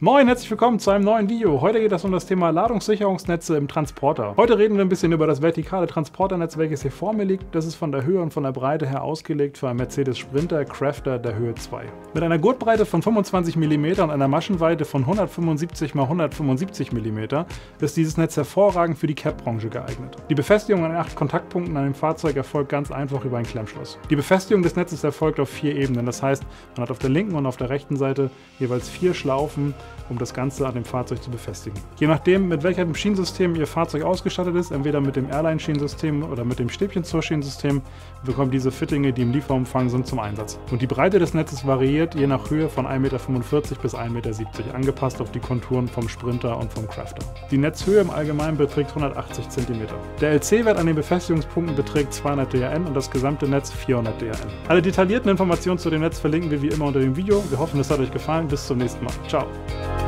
Moin, herzlich willkommen zu einem neuen Video. Heute geht es um das Thema Ladungssicherungsnetze im Transporter. Heute reden wir ein bisschen über das vertikale Transporternetz, welches hier vor mir liegt. Das ist von der Höhe und von der Breite her ausgelegt für einen Mercedes Sprinter Crafter der Höhe 2. Mit einer Gurtbreite von 25 mm und einer Maschenweite von 175 x 175 mm ist dieses Netz hervorragend für die Cap-Branche geeignet. Die Befestigung an acht Kontaktpunkten an dem Fahrzeug erfolgt ganz einfach über ein Klemmschloss. Die Befestigung des Netzes erfolgt auf vier Ebenen, das heißt, man hat auf der linken und auf der rechten Seite jeweils vier Schlaufen, um das Ganze an dem Fahrzeug zu befestigen. Je nachdem, mit welchem Schienensystem Ihr Fahrzeug ausgestattet ist, entweder mit dem Airline-Schienensystem oder mit dem Stäbchen-Zur-Schienensystem, bekommen diese Fittinge, die im Lieferumfang sind, zum Einsatz. Und die Breite des Netzes variiert je nach Höhe von 1,45 Meter bis 1,70 Meter, angepasst auf die Konturen vom Sprinter und vom Crafter. Die Netzhöhe im Allgemeinen beträgt 180 cm. Der LC-Wert an den Befestigungspunkten beträgt 200 DRN und das gesamte Netz 400 DRN. Alle detaillierten Informationen zu dem Netz verlinken wir wie immer unter dem Video. Wir hoffen, es hat euch gefallen. Bis zum nächsten Mal. Ciao. Bye.